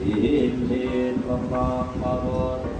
อินทิปะปะปะโร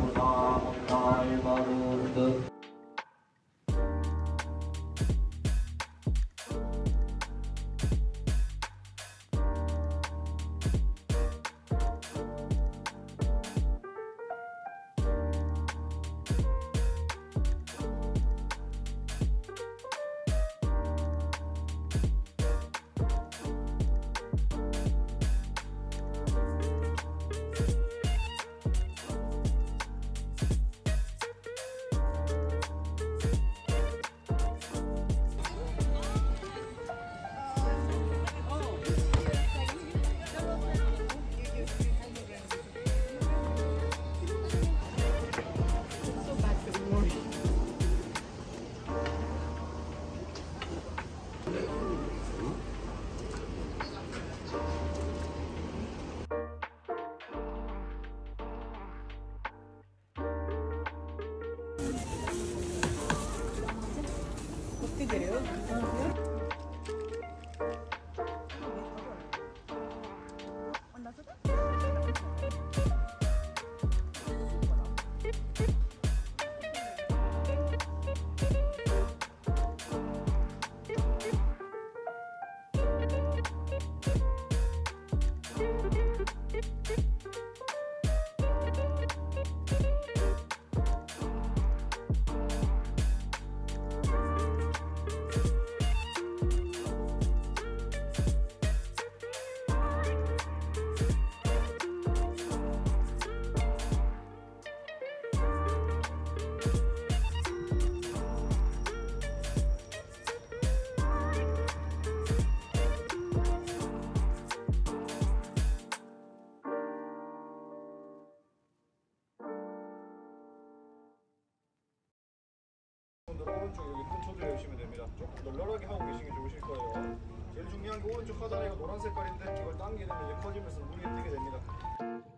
오른쪽 여기 큰 초들 해주시면 됩니다. 조금 널널하게 하고 계시는 게 좋으실 거예요. 제일 중요한 게 오른쪽 하단에가 노란 색깔인데 이걸 당기면 이제 커지면서 물이 뜨게 됩니다.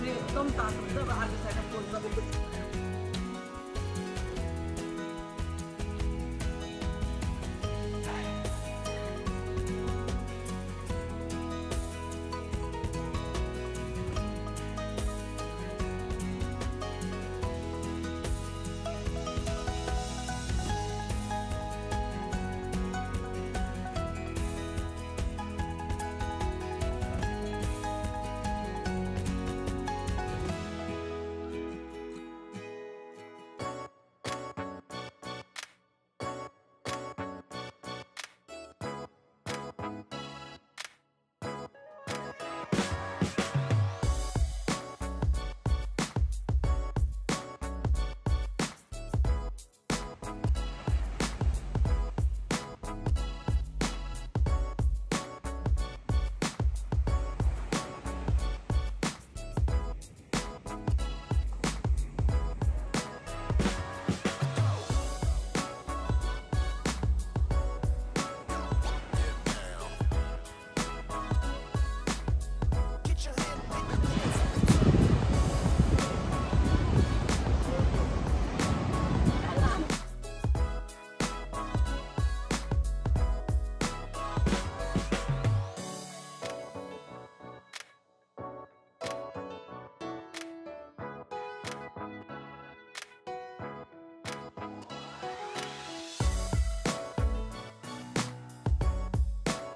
अपनी उत्तम ताकत बाहर के साइड में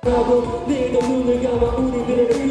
하고 내가 눈을 감아 우리들을 그려보고